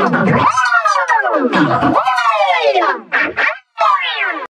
Yeah!